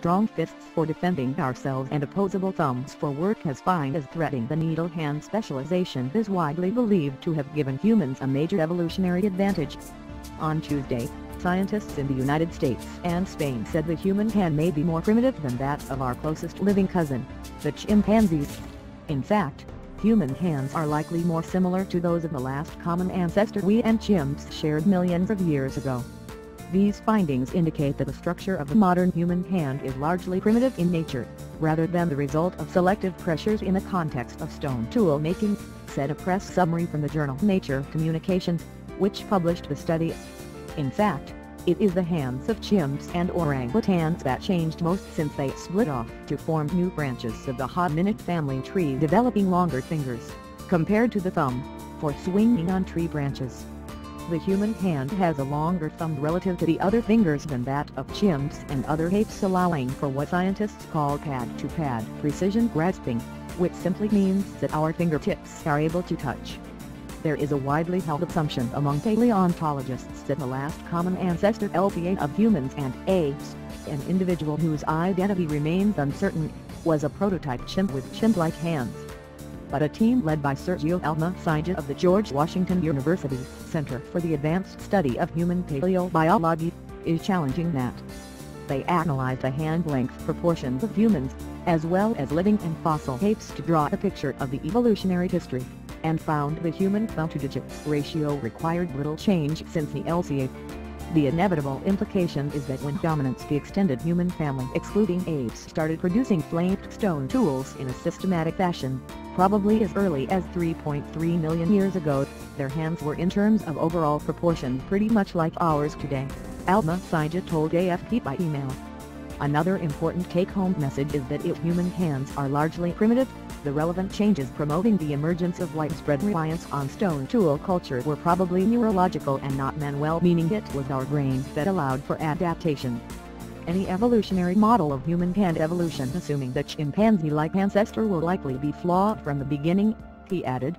strong fists for defending ourselves and opposable thumbs for work as fine as threading the needle hand specialization is widely believed to have given humans a major evolutionary advantage. On Tuesday, scientists in the United States and Spain said the human hand may be more primitive than that of our closest living cousin, the chimpanzees. In fact, human hands are likely more similar to those of the last common ancestor we and chimps shared millions of years ago. These findings indicate that the structure of the modern human hand is largely primitive in nature, rather than the result of selective pressures in the context of stone tool making, said a press summary from the journal Nature Communications, which published the study. In fact, it is the hands of chimps and orangutans that changed most since they split off to form new branches of the hominid family tree developing longer fingers, compared to the thumb, for swinging on tree branches. The human hand has a longer thumb relative to the other fingers than that of chimps and other apes allowing for what scientists call pad-to-pad -pad precision grasping, which simply means that our fingertips are able to touch. There is a widely held assumption among paleontologists that the last common ancestor LCA of humans and apes, an individual whose identity remains uncertain, was a prototype chimp with chimp-like hands but a team led by Sergio Almecija of the George Washington University Center for the Advanced Study of Human Paleobiology, is challenging that. They analyzed the hand length proportions of humans, as well as living and fossil apes to draw a picture of the evolutionary history, and found the human thumb-to-digits ratio required little change since the LCA. The inevitable implication is that when hominins the extended human family excluding apes started producing flaked stone tools in a systematic fashion, probably as early as 3.3 million years ago, their hands were in terms of overall proportion pretty much like ours today, Almecija told AFP by email. Another important take-home message is that if human hands are largely primitive, the relevant changes promoting the emergence of widespread reliance on stone tool culture were probably neurological and not manual meaning it was our brains that allowed for adaptation. Any evolutionary model of human hand evolution assuming the chimpanzee-like ancestor will likely be flawed from the beginning, he added.